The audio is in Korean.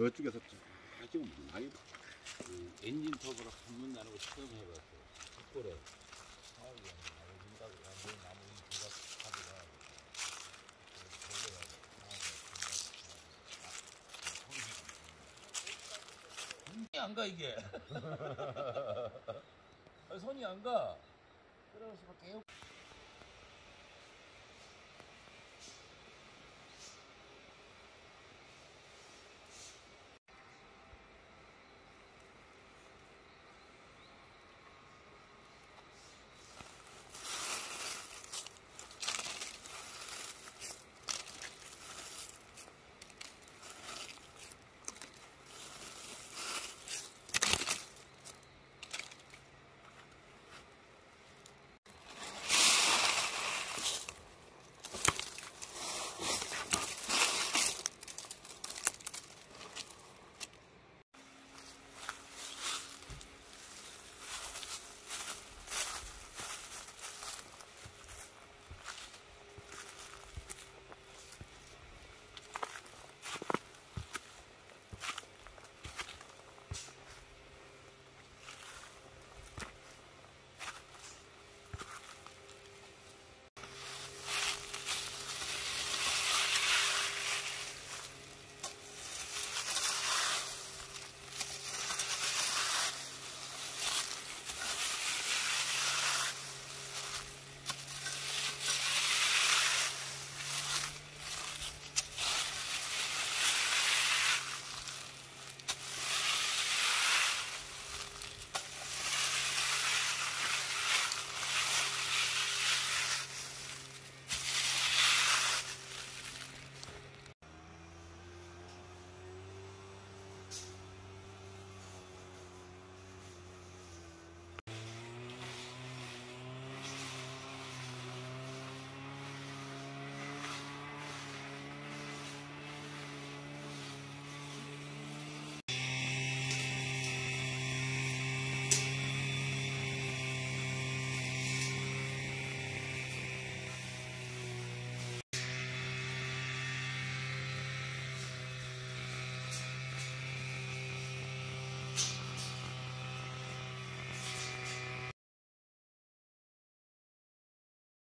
저쪽에서 쫙 지금 뭐 많이 그 엔진 터보로 한번 나누고 시험해봤어요. 학골에. 손이 안 가 이게. 손이 안 가. 그래서 계속